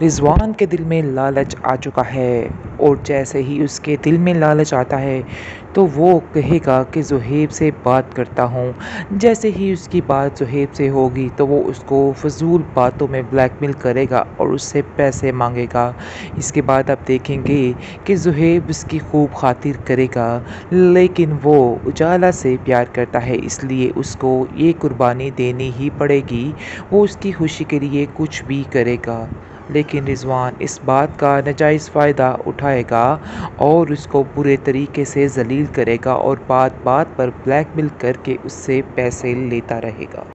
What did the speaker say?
रिजवान के दिल में लालच आ चुका है और जैसे ही उसके दिल में लालच आता है तो वो कहेगा कि जुहेब से बात करता हूँ। जैसे ही उसकी बात जहेब से होगी तो वो उसको फजूल बातों में ब्लैकमेल करेगा और उससे पैसे मांगेगा। इसके बाद आप देखेंगे कि जुहेब उसकी खूब खातिर करेगा, लेकिन वो उजाला से प्यार करता है, इसलिए उसको ये कुर्बानी देनी ही पड़ेगी। वो उसकी खुशी के लिए कुछ भी करेगा। लेकिन रिजवान इस बात का नजायज़ फ़ायदा उठाएगा और उसको बुरे तरीके से जलील करेगा और बात बात पर ब्लैकमेल करके उससे पैसे लेता रहेगा।